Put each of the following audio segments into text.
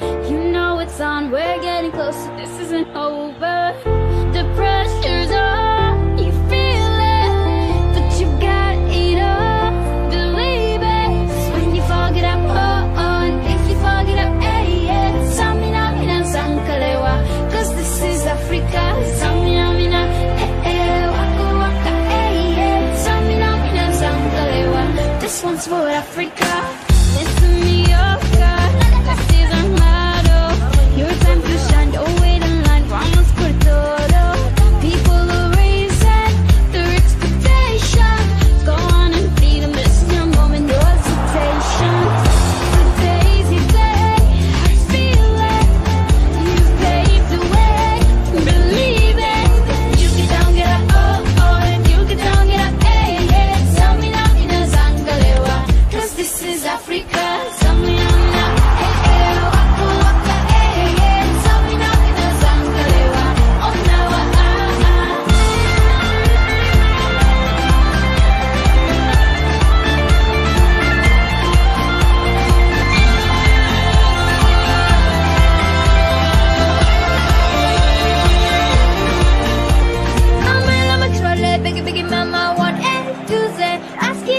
You know it's on, we're getting closer, this isn't over. The pressure's on, you feel it, but you got it all. Believe it, when you up, oh, oh, if you fog it up, yeah. Samina, mina, zangalewa, 'cause this is Africa. Samina, mina, eh, eh, this one's for Africa.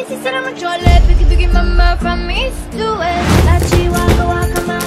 she said I'm a troll Picky, picky mama from east to west. That she walk, waka mama.